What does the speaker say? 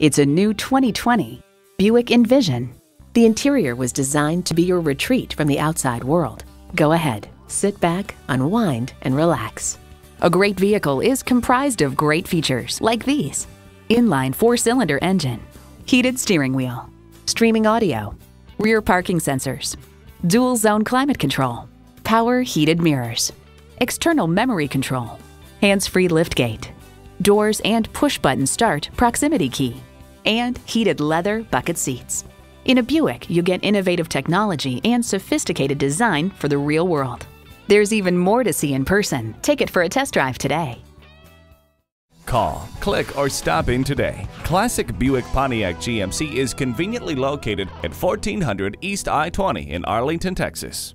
It's a new 2020 Buick Envision. The interior was designed to be your retreat from the outside world. Go ahead, sit back, unwind, and relax. A great vehicle is comprised of great features like these inline four cylinder engine, heated steering wheel, streaming audio, rear parking sensors, dual zone climate control, power heated mirrors, external memory control, hands free liftgate, doors and push button start proximity key and heated leather bucket seats. In a Buick, you get innovative technology and sophisticated design for the real world. There's even more to see in person. Take it for a test drive today. Call, click, or stop in today. Classic Buick Pontiac GMC is conveniently located at 1400 East I 20 in Arlington, Texas.